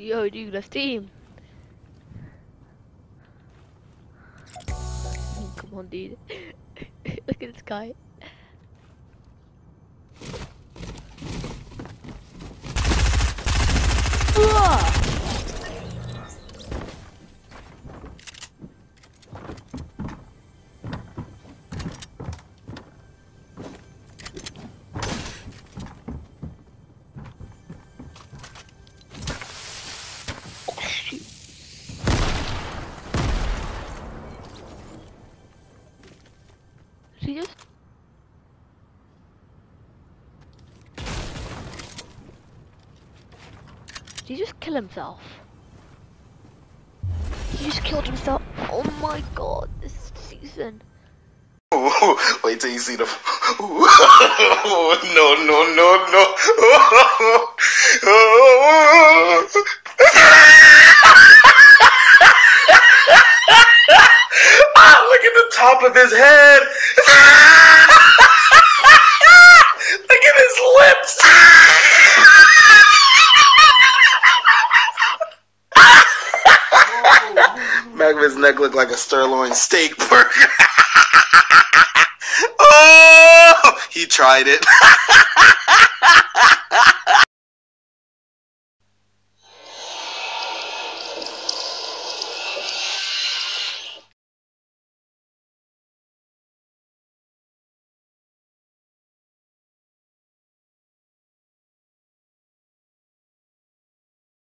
Yo, dude, that's team. Come on, dude. Look at this guy. Did he just? Did he just kill himself? He just killed himself. Oh my god, this season. Wait till you see the. no, no, no, no. ah, look at the top of his head. look at his lips. Magma's neck looked like a sirloin steak burger. oh, he tried it.